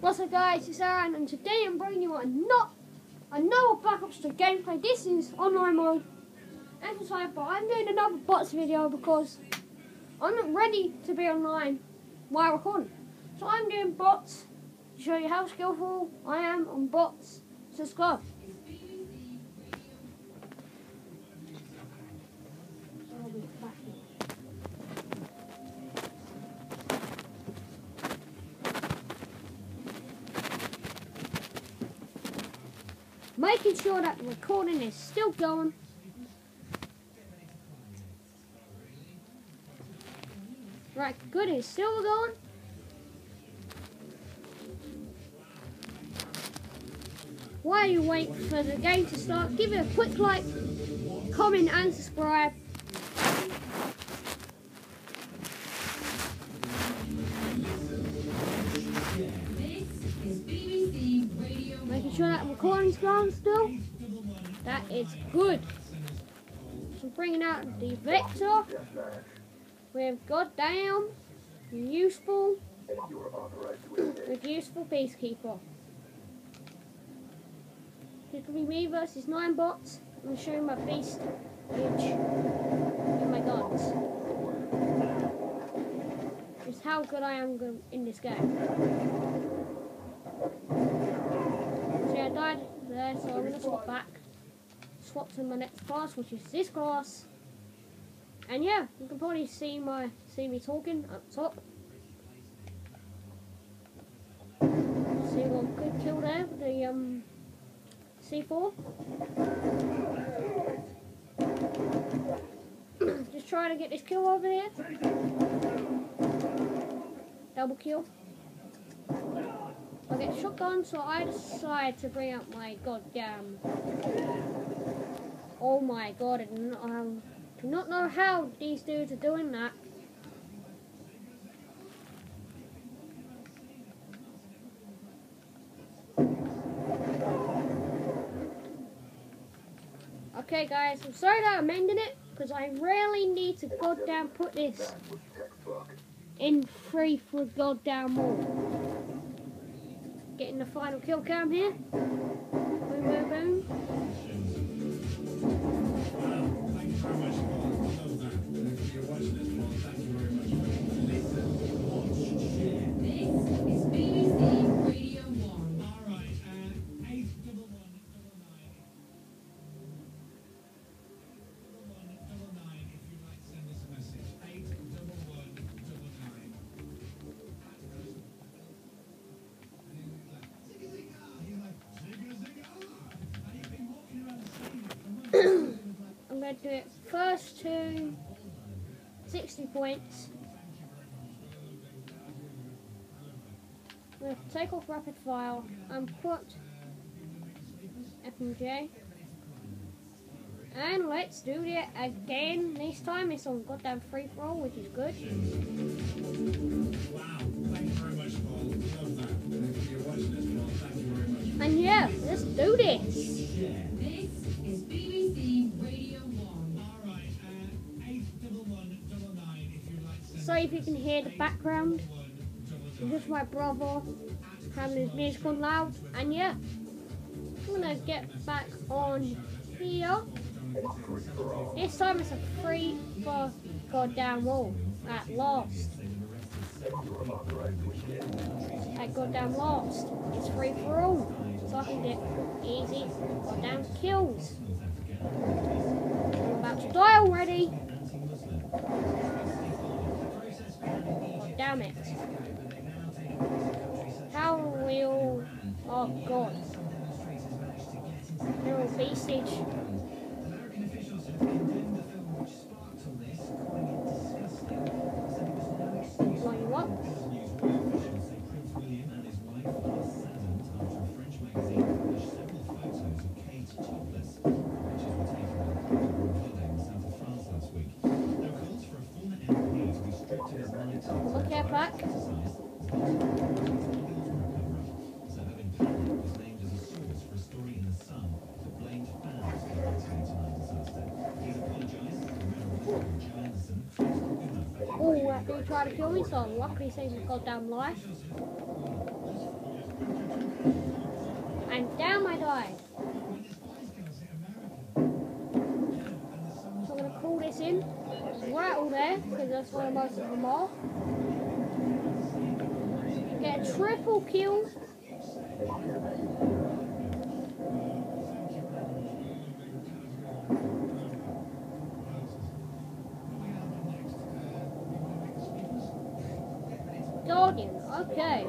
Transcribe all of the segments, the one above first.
What's up guys, it's Aaron and today I'm bringing you a not another Black Ops 3 gameplay. This is online mode. Emphasize, but I'm doing another bots video because I'm not ready to be online while recording. So I'm doing bots to show you how skillful I am on bots. Subscribe. Making sure that the recording is still going. Right, good, it's still going. While you wait for the game to start, give it a quick like, comment and subscribe. Recording's going still. That is good. So bringing out the Vector with goddamn useful with useful Peacekeeper. This will be me versus nine bots. I'm gonna show you my beast which and my guns. Just how good I am in this game. I died there, so I'm going to swap back. Swap to my next class, which is this class. And yeah, you can probably see my see me talking up top. See one good kill there with the um C4. Just trying to get this kill over here. Double kill. I get shotgun, so I decide to bring out my goddamn. Oh my god, I do not, um, do not know how these dudes are doing that. Okay guys, I'm sorry that I'm ending it, because I really need to goddamn put this in free for goddamn more. Getting the final kill cam here. Boom, boom, boom. I'm going to do it first to 60 points. To take off rapid fire and put FMJ. And let's do it again. This time it's on goddamn free for all, which is good. Wow, thank you very much, Paul. Love that. And yeah, let's do this. This Sorry if you can hear the background. It's just my brother having his music on loud. And yeah, I'm gonna get back on here. This time it's a free for goddamn wall at last. At goddamn last. It's free for all. So I can get easy goddamn kills. I'm about to die already. Damn it. How will oh god. They're all beastage. Blow try to kill me, so luckily saved my goddamn life. And damn, I died. So I'm gonna call this in right all there, because that's where most of them are. Get a triple kill. Okay.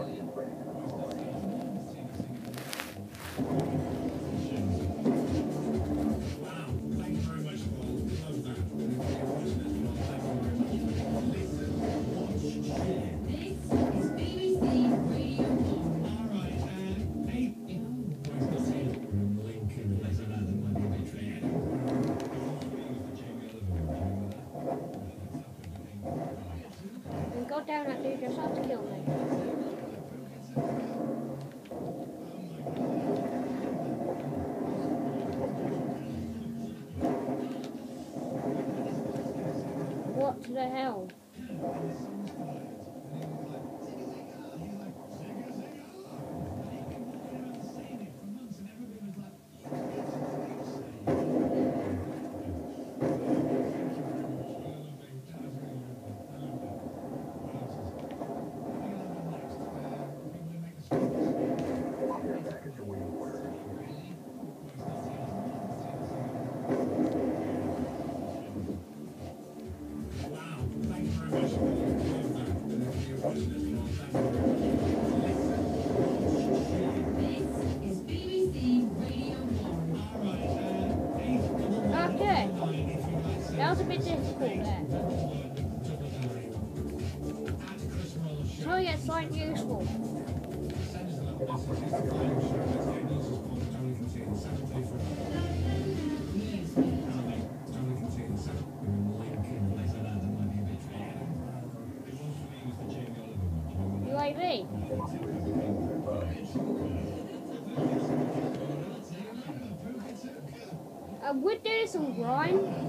the hell? bit difficult there. Try useful. You like me? I would do some grind.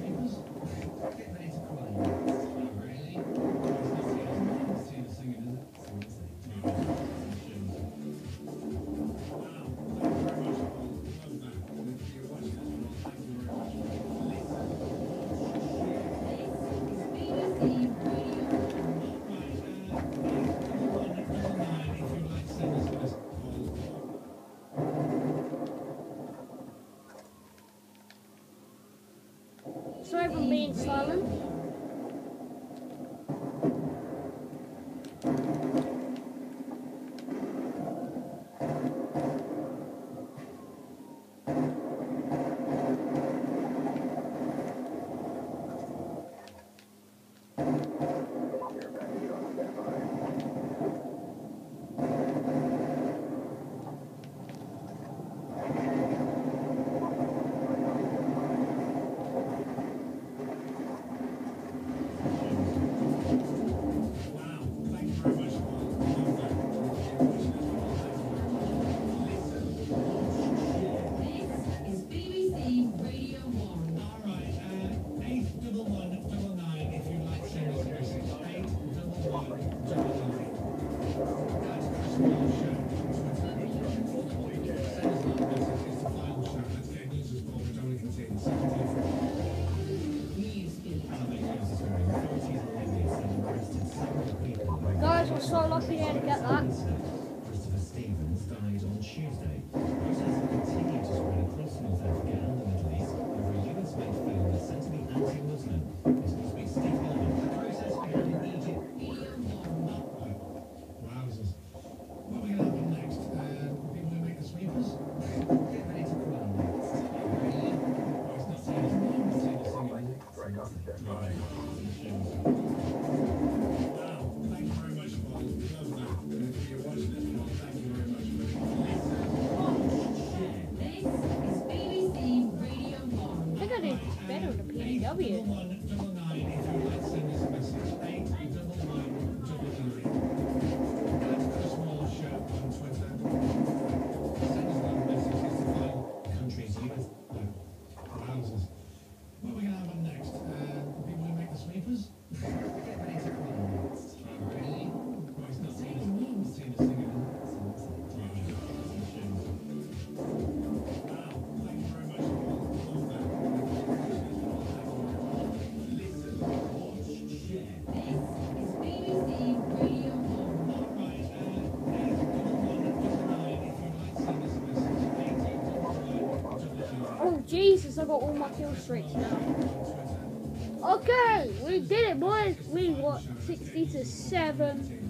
being silent. Hope get that. Jesus, I got all my kill streaks now. Okay, we did it, boys. We got 60 to 7.